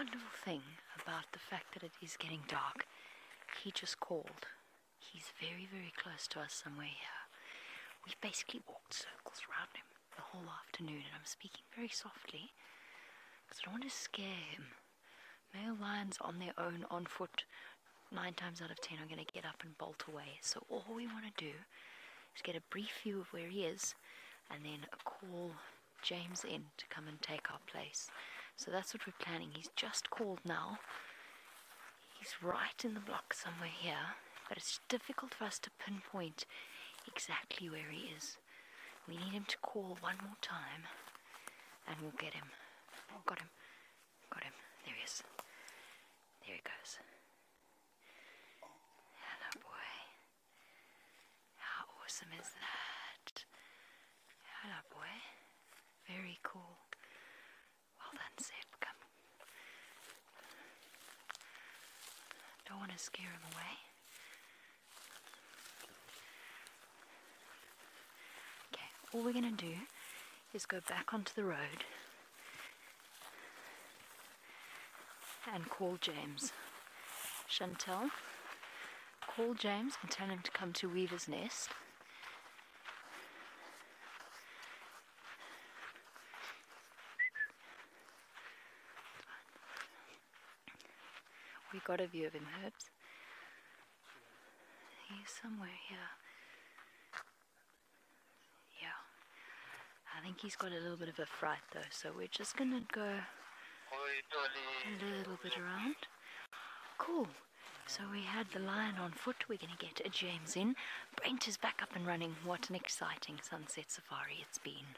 wonderful thing about the fact that it is getting dark, he just called. He's very, very close to us somewhere here. We've basically walked circles around him the whole afternoon, and I'm speaking very softly because I don't want to scare him. Male lions on their own, on foot, nine times out of ten are going to get up and bolt away. So all we want to do is get a brief view of where he is and then call James in to come and take our place. So that's what we're planning. He's just called now. He's right in the block somewhere here, but it's difficult for us to pinpoint exactly where he is. We need him to call one more time and we'll get him. Oh, got him. Got him. There he is. There he goes. Hello, boy. How awesome is that? Hello, boy. Very cool. Well done, Seb. Come. Don't want to scare him away. Okay, all we're going to do is go back onto the road and call James. Chantel, call James and tell him to come to Weaver's Nest. We got a view of him, Herbs. He's somewhere here. Yeah. I think he's got a little bit of a fright though, so we're just gonna go a little bit around. Cool. So we had the lion on foot. We're going to get a James in. Brent is back up and running. What an exciting sunset safari it's been.